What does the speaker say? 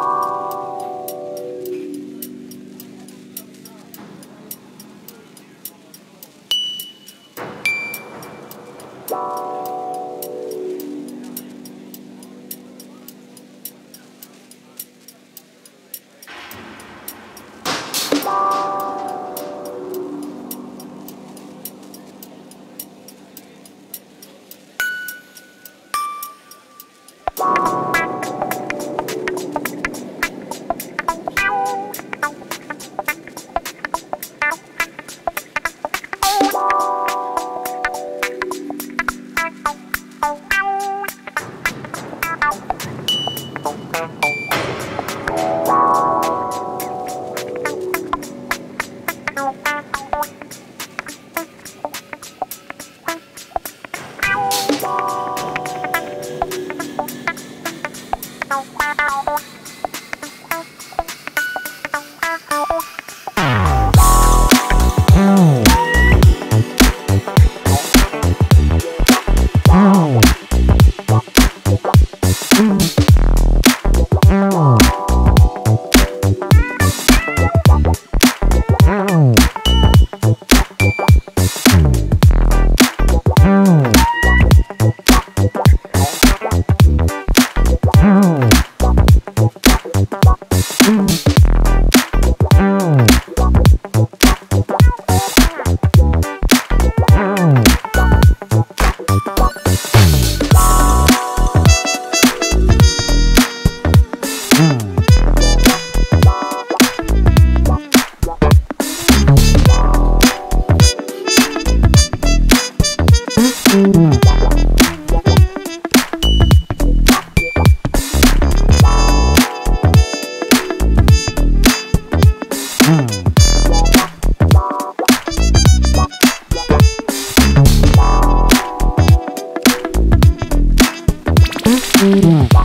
you Mm.